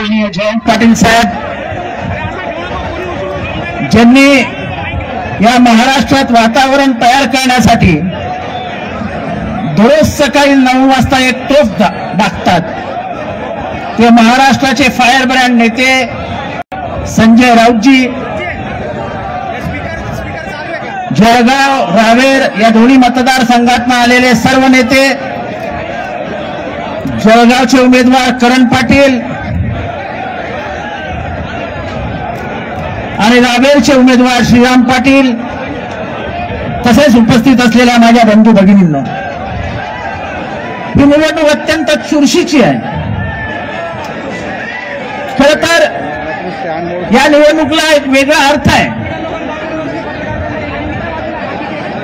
आदरणीय जयंत पाटील साहेब ज्यांनी या महाराष्ट्रात वातावरण तयार करण्यासाठी दररोज सकाळी नऊ वाजता एक तोफ दाखतात. ते महाराष्ट्राचे फायर ब्रँड नेते संजय राऊतजी जळगाव रावेर या दोन्ही मतदारसंघातून आलेले सर्व नेते जळगावचे उमेदवार करण पाटील आणि रावेरचे उमेदवार श्रीराम पाटील तसेच उपस्थित असलेल्या माझ्या बंधू भगिनींना ही निवडणूक अत्यंत चुरशीची आहे. खर तर या निवडणुकीला एक वेगळा अर्थ आहे.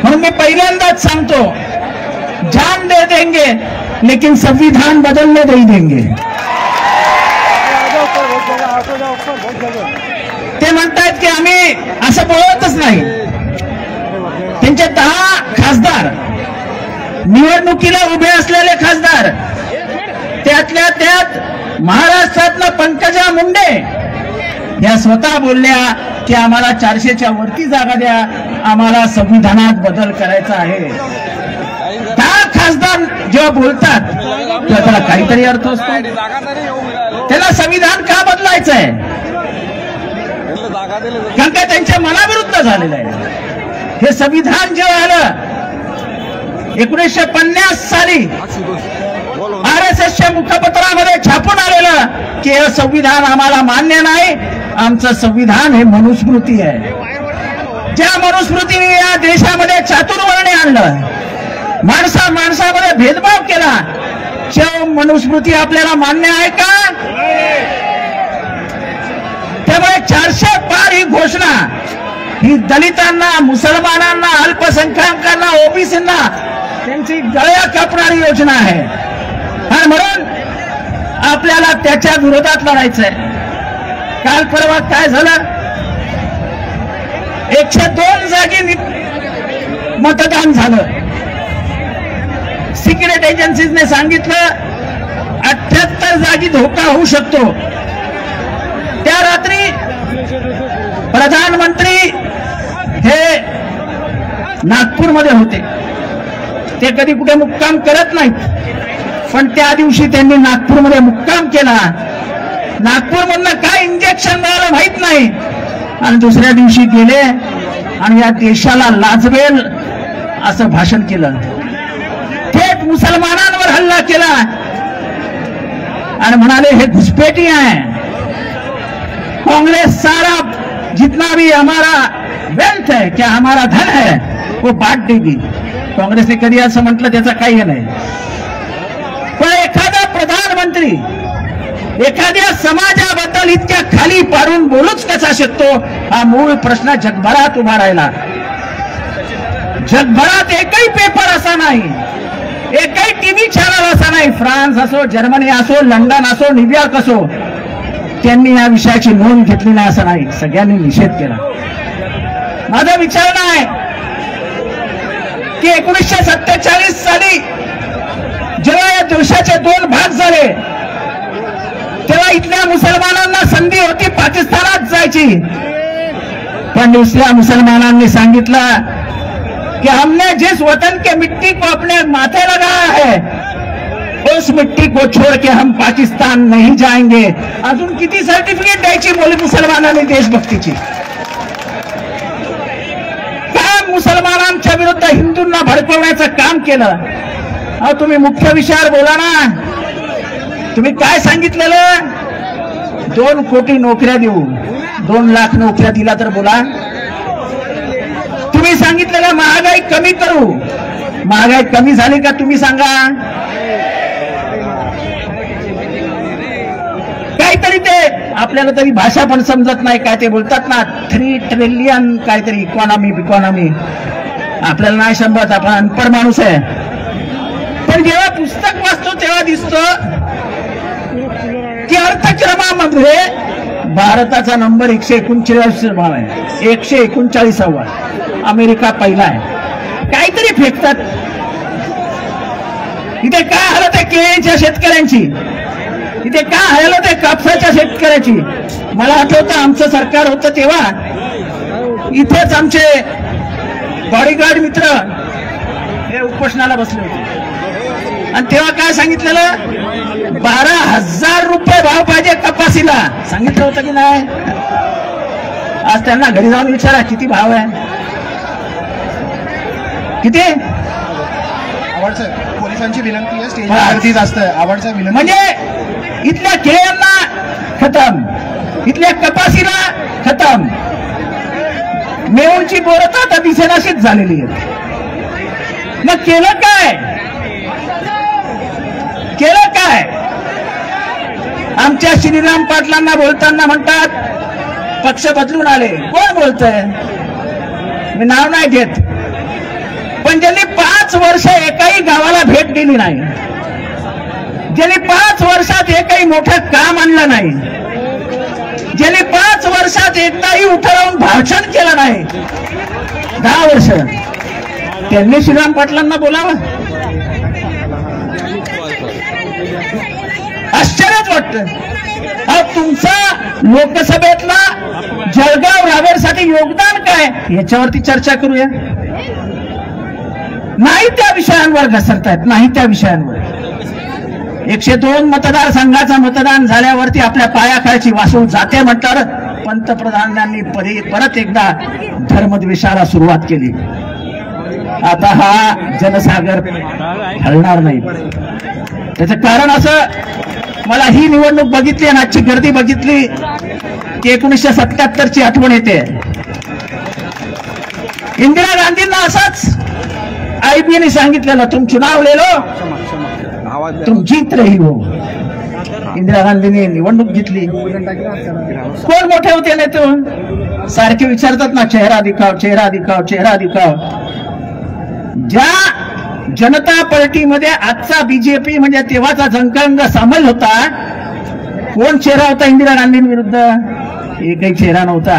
म्हणून मी पहिल्यांदाच सांगतो जान दे देंगे लेकिन संविधान बदलने नहीं देंगे. ते म्हणतात की आम्ही असं बोलवतच नाही. त्यांचे दहा खासदार निवडणुकीला उभे असलेले खासदार त्यातल्या त्यात महाराष्ट्रातलं पंकजा मुंडे या स्वतः बोलल्या की आम्हाला चारशेच्या वरती जागा द्या आम्हाला संविधानात बदल करायचा आहे. दहा खासदार जेव्हा बोलतात तेव्हा त्याला काहीतरी अर्थ असतो. त्याला संविधान का बदलायचं आहे शंका त्यांच्या मनाविरुद्ध झालेलं आहे? हे संविधान जेव्हा आलं एकोणीसशे पन्नास साली आर एस एसच्या मुखपत्रामध्ये छापून आलेलं की हे संविधान आम्हाला मान्य नाही आमचं संविधान हे मनुस्मृती आहे. ज्या मनुस्मृतीने या देशामध्ये चातुर्वर्णे आणलं माणसा माणसामध्ये भेदभाव केला त्या मनुस्मृती आपल्याला मान्य आहे का? चारशे पार ही घोषणा. ही दलितांना मुसलमानांना अल्पसंख्याकांना ओबीसींना त्यांची गळ्या कापणारी योजना आहे. आणि म्हणून आपल्याला त्याच्या विरोधात लढायचंय. आहे काल परवा काय झालं? एकशे दोन जागी मतदान झालं. सिक्रेट एजन्सीजने सांगितलं अठ्याहत्तर जागी धोका होऊ शकतो. त्या रात्री प्रधानमंत्री हे नागपूरमध्ये होते. ते कधी कुठे मुक्काम करत नाहीत. पण त्या दिवशी त्यांनी नागपूरमध्ये मुक्काम केला. नागपूरमधनं काय इंजेक्शन मिळालं माहीत नाही. आणि दुसऱ्या दिवशी गेले आणि या देशाला लाजवेल असं भाषण केलं. थेट मुसलमानांवर हल्ला केला. आणि म्हणाले हे घुसपेटी आहे. कांग्रेस सारा जितना भी हमारा वेल्थ है क्या हमारा धन है वो बांट देगी। काँग्रेसने कधी असं म्हटलं त्याचा काही नाही। पण एखादा प्रधानमंत्री एखाद्या समाजाबद्दल इतक्या खाली पाडून बोलूच कसा शकतो? हा मूळ प्रश्न जगभरात उभा राहिला. जगभरात एकही पेपर असा नाही एकही टीव्ही चॅनल असा नाही. फ्रान्स असो जर्मनी असो लंडन असो न्यूयॉर्क असो त्यांनी या विषयाची नोंद घेतली नाही असं नाही. सगळ्यांनी निषेध केला. माझा विचार आहे की एकोणीसशे सत्तेचाळीस साली जेव्हा या देशाचे दोन भाग झाले तेव्हा इथल्या मुसलमानांना संधी होती पाकिस्तानात जायची. पण दुसऱ्या मुसलमानांनी सांगितलं कि हमने जिस वतन के मिट्टी को अपने माथे लगाया है उस मिट्टी को छोड़ के हम पाकिस्तान नहीं जाएंगे। अजून किती सर्टिफिकेट द्यायची बोले मुसलमानांनी देशभक्तीची काय मुसलमानांच्या विरुद्ध हिंदूंना भडकवण्याचं काम केलं. अहो तुम्ही मुख्य विषयावर बोला ना. तुम्ही काय सांगितलेलं? दोन कोटी नोकऱ्या देऊ. दोन लाख नोकऱ्या दिला तर बोला. तुम्ही सांगितलेलं महागाई कमी करू. महागाई कमी झाली का तुम्ही सांगा. माहिती आहे आपल्याला तरी भाषा पण समजत नाही काय ते बोलतात ना. थ्री ट्रिलियन काहीतरी इकॉनॉमी इकॉनॉमी आपल्याला नाही समजत आपण अनपड माणूस आहे. पण जेव्हा पुस्तक वाचतो तेव्हा दिसतो की अर्थक्रमामध्ये भारताचा नंबर एकशे एकोणचाळीस भाव आहे. एकशे एकोणचाळीसावा अमेरिका पहिला आहे. काहीतरी फेकतात. इथे काय हरत आहे? केळीच्या शेतकऱ्यांची. इथे काय हालत ते कापसाच्या शेतकऱ्याची. मला आठवतं आमचं सरकार होतं तेव्हा. इथेच आमचे बॉडीगार्ड मित्र हे उपोषणाला बसले होते. आणि तेव्हा काय सांगितलेलं? बारा हजार रुपये भाव पाहिजे कपासीला सांगितलं होतं की नाही? आज त्यांना घरी जाऊन विचारा किती भाव आहे? किती? पोलिसांची विनंती आहे स्टेज. वरती जास्त आहे. आवड साहेब विनंती. म्हणजे इथल्या खेळ्यांना खतम. इथल्या कपासीला खतम. मेऊंची बोरं तर आता दिसेनाशीच झालेली आहेत. मग केलं काय? केलं काय? आमच्या श्रीराम पाटलांना बोलताना म्हणतात पक्ष बदलून आले. कोण बोलतंय? मी नाव नाही घेत. पण ज्यांनी पाच वर्ष एकाही गावाला भेट दिली नाही. ज्याने पाच वर्षात एकही मोठं काम आणलं नाही. ज्याने पाच वर्षात एकदाही उठं राहून भाषण केलं नाही. दहा वर्ष. त्यांनी श्रीराम पाटलांना बोलावं. आश्चर्यच वाटतं. तुमचा लोकसभेतला जळगाव रावेरसाठी योगदान काय? याच्यावरती चर्चा करूया. नाही त्या विषयांवर घसरतायत नाही त्या विषयांवर. एकशे दोन मतदारसंघाचं मतदान झाल्यावरती आपल्या पायाखालची वासून जाते म्हटल्यावर पंतप्रधानांनी परत एकदा धर्मद्वेषाला सुरुवात केली. आता हा जनसागर हलणार नाही. त्याचं कारण असं मला ही निवडणूक बघितली आणि आजची गर्दी बघितली की एकोणीसशे सत्याहत्तरची आठवण येते. इंदिरा गांधींना असं आयबीने सांगितलेलं तुम चुनाव ले तुम जीत रही हो. इंदिरा गांधीने निवडणूक घेतली कोण मोठे होते नाही तो? सारखे विचारतात ना चेहरा दिखाव चेहरा दिखाव चेहरा दिखाव. ज्या जनता पार्टीमध्ये आजचा बीजेपी म्हणजे तेव्हाचा जंकांग सामील होता कोण चेहरा होता इंदिरा गांधींविरुद्ध? एकही चेहरा नव्हता.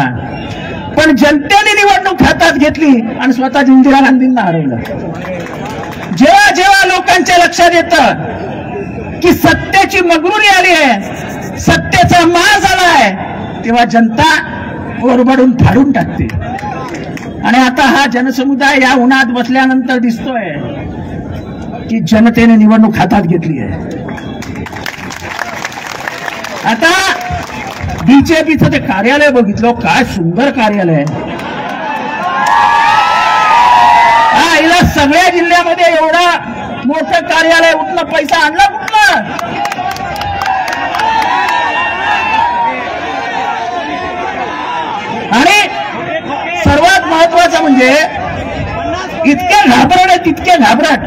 पण जनतेने निवडणूक हातात घेतली आणि स्वतः इंदिरा गांधींना हरवलं. जेव्हा जेव्हा लोकांच्या लक्षात येतं की सत्तेची मगरुरी आली आहे सत्तेचा माज आलाय तेव्हा जनता ओरबडून फाडून टाकते. आणि आता हा जनसमुदाय या उन्हात बसल्यानंतर दिसतोय की जनतेने निवडणूक हातात घेतली आहे. आता बीजेपीचं ते कार्यालय बघितलं काय सुंदर कार्यालय. आहे हा सगळ्या जिल्ह्यामध्ये एवढा मोठं कार्यालय उठलं पैसा आणला कुठला? आणि सर्वात महत्वाचं म्हणजे इतके घाबरट आहे तितके घाबरट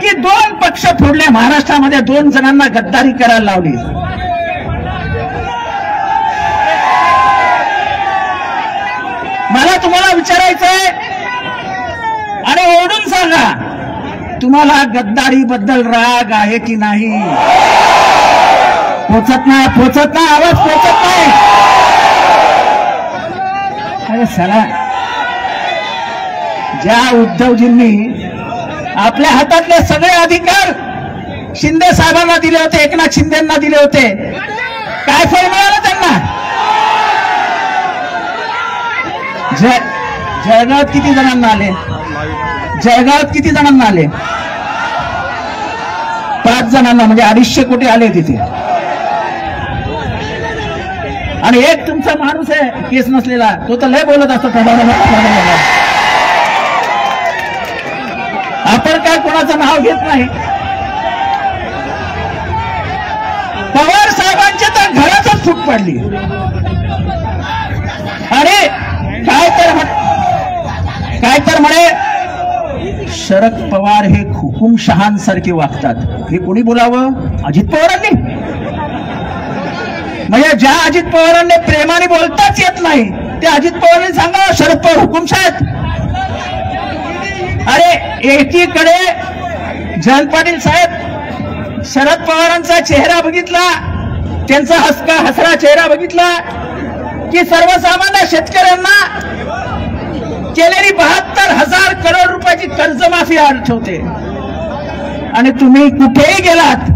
की दोन पक्ष फोडले महाराष्ट्रामध्ये दोन जणांना गद्दारी करायला लावली मला तुम्हाला विचारायचंय? आणि ओरडून सांगा तुम्हाला गद्दारी बद्दल राग आहे की नाही? पोचत नाही पोचत नाही आवाज पोचत नाही. अरे सला ज्या उद्धवजींनी आपल्या हातातले सगळे अधिकार शिंदे साहेबांना दिले होते एकनाथ शिंदेना दिले होते काय फळ मिळालं त्यांना? जय जळगावात किती जणांना आले? जळगावात किती जणांना आले? पाच जणांना म्हणजे अडीचशे कोटी आले तिथे. आणि एक तुमचा माणूस आहे केस नसलेला. तो तर लय बोलत असतो आपण काय कोणाचं नाव घेत नाही? पवार साहेबांच्या तर घरातच फूट पडली. अरे काय तर म्हण- काय तर म्हणे शरद पवार हे हुकुमशहांसारखे वागतात. हे कोणी बोलावं? अजित पवारांनी. म्हणजे ज्या अजित पवारांनी प्रेमाने बोलताच येत नाही ते अजित पवारांनी सांगा शरद पवार हुकुमशाह आहेत अरे एकीकडे जयंत पाटील साहेब शरद पवारांचा चेहरा बघितला त्यांचा हसका हसरा चेहरा बघितला की सर्वसामान्य शेतकऱ्यांना केलेली बहात्तर हजार करोड रुपयाची कर्जमाफी आठवते आणि तुम्ही कुठेही गेलात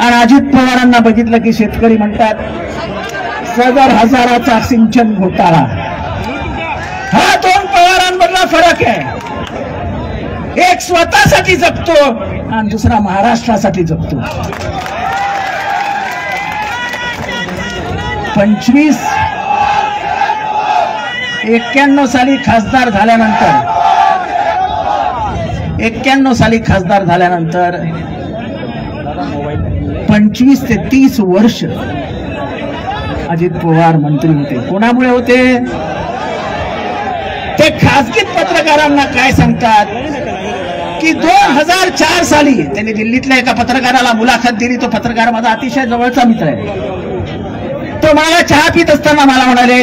आणि अजित पवारांना बघितलं की शेतकरी म्हणतात सदर हजाराचा सिंचन घोटाळा. हा दोन पवारांमधला फरक आहे. एक स्वतःसाठी जगतो आणि दुसरा महाराष्ट्रासाठी जगतो पंचवीस एक्क्याण्णव साली खासदार झाल्यानंतर एक्क्याण्णव साली खासदार झाल्यानंतर पंचवीस ते तीस वर्ष अजित पवार मंत्री होते. कोणामुळे होते? ते खासगीत पत्रकारांना काय सांगतात? की दोन हजार चार साली त्यांनी दिल्लीतल्या एका पत्रकाराला मुलाखत दिली. तो पत्रकार माझा अतिशय जवळचा मित्र आहे. तुम्हाला मला चहा पित असताना मला म्हणाले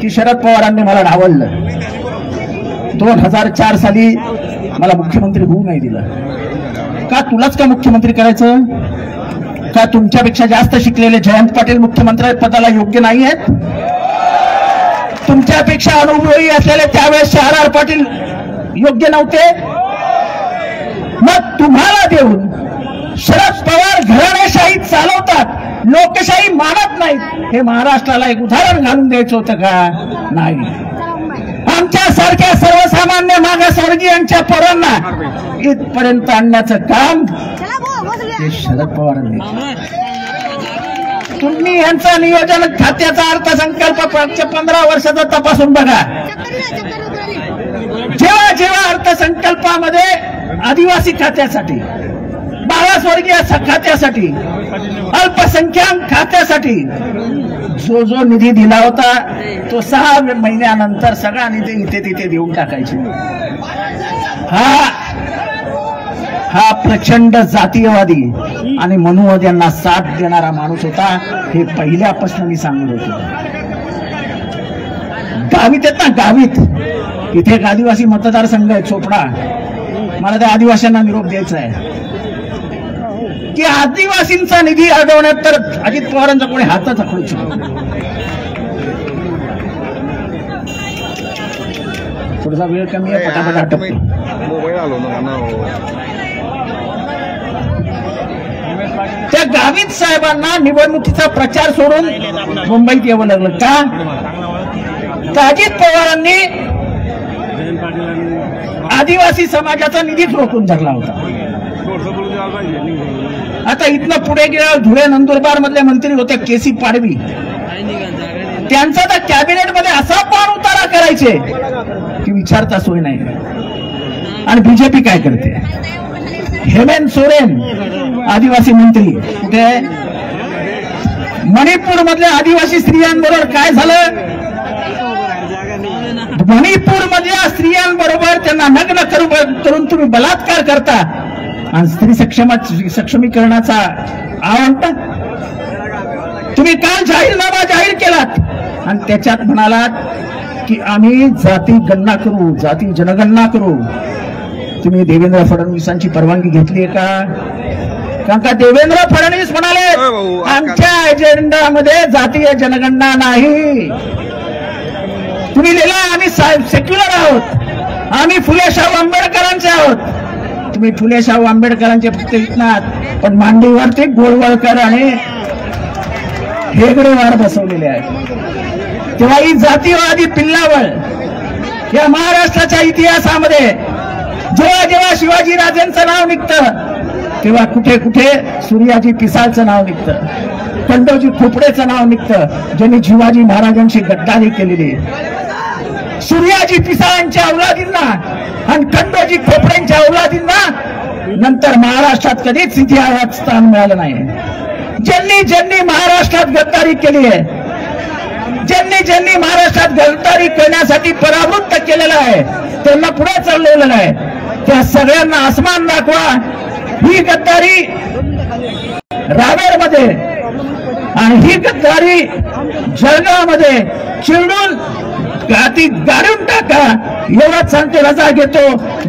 की शरद पवारांनी मला डावललं. दोन हजार चार साली मला मुख्यमंत्री होऊ नाही दिलं. का तुलाच का मुख्यमंत्री करायचं? का तुमच्यापेक्षा जास्त शिकलेले जयंत पाटील मुख्यमंत्री पदाला योग्य नाही आहेत? तुमच्यापेक्षा अनुभवी असलेले त्यावेळेस शहरार पाटील योग्य नव्हते? मग तुम्हाला देऊन शरद पवार घराणेशाही चालवतात. लोकशाही मानत नाहीत. हे महाराष्ट्राला एक उदाहरण घालून द्यायचं होतं का? नाही. आमच्या सारख्या सर्वसामान्य मागासवर्गीयांच्या पोरांना इथपर्यंत आणण्याचं काम हे शरद पवारांनी तुम्ही यांचा नियोजन खात्याचा अर्थसंकल्प मागच्या पंधरा वर्षाचा तपासून बघा. जेव्हा जेव्हा अर्थसंकल्पामध्ये आदिवासी खात्यासाठी मागासवर्गीय खात्यासाठी अल्पसंख्याक खात्यासाठी जो जो निधी दिला होता तो सहा महिन्यानंतर सगळा निधी इथे तिथे देऊन टाकायचे. हा हा प्रचंड जातीयवादी आणि मनुवाद्यांना साथ देणारा माणूस होता हे पहिल्यापासून मी सांगत होतो. गावीत आहेत ना गावीत. इथे एक आदिवासी मतदारसंघ आहे चोपडा. मला त्या आदिवासींना निरोप द्यायचा आहे. की आदिवासींचा निधी अडवण्यात तर अजित पवारांचा कोणी हातच आखडू शकत. थोडासा वेळ कमी आहे पटापट ना ना त्या गावित साहेबांना निवडणुकीचा प्रचार सोडून मुंबईत यावं लागलं का? तर अजित पवारांनी आदिवासी समाजाचा निधीच रोखून धरला होता. आता इथनं पुढे गेल्या धुळे नंदुरबार मधले मंत्री होते केसी पाडवी. त्यांचा तर कॅबिनेटमध्ये असा पान उतारा करायचे की विचारता सोय नाही. आणि बीजेपी काय करते? हेमंत सोरेन आदिवासी मंत्री. कुठे? मणिपूर मधल्या आदिवासी स्त्रियांबरोबर काय झालं? मणिपूर मधल्या स्त्रियांबरोबर त्यांना नग्न करू करून तुम्ही बलात्कार करता. आणि स्त्री सक्षमा सक्षमीकरणाचा आवडता तुम्ही काल जाहीरनामा जाहीर केलात. आणि त्याच्यात म्हणालात की आम्ही जाती गणना करू जाती जनगणना करू. तुम्ही देवेंद्र फडणवीसांची परवानगी घेतली आहे का? कारण का देवेंद्र फडणवीस म्हणाले आमच्या एजेंडामध्ये जातीय जनगणना नाही. तुम्ही लिहिला आम्ही सेक्युलर आहोत. आम्ही फुले शाहू आंबेडकरांचे आहोत. तुम्ही फुले शाहू आंबेडकरांचे फक्त इथनात पण मांडीवर ते गोळवळकर आणि हेगडेवार बसवलेले आहेत. तेव्हा ही जातीवादी पिल्लावळ या महाराष्ट्राच्या इतिहासामध्ये जेव्हा जेव्हा शिवाजी राजेंचं नाव निघतं तेव्हा कुठे कुठे सूर्याजी पिसाळचं नाव निघतं पंडवजी खोपडेचं नाव निघतं ज्यांनी शिवाजी महाराजांशी गद्दारी केलेली. सूर्याजी पिसाळांच्या अवलादींना आणि खंडोजी खोपड्यांच्या अवलादींना नंतर महाराष्ट्रात कधीच इतिहासात स्थान मिळालं नाही. ज्यांनी ज्यांनी महाराष्ट्रात गद्दारी केली आहे ज्यांनी ज्यांनी महाराष्ट्रात गद्दारी करण्यासाठी परावृत्त केलेलं आहे त्यांना पुढे चाललेलं आहे त्या सगळ्यांना आसमान दाखवा. ही गद्दारी रावेरमध्ये आणि ही गद्दारी जळगावमध्ये चिरडून गादी गाडून टाका. एवढाच सांगतो रजा घेतो.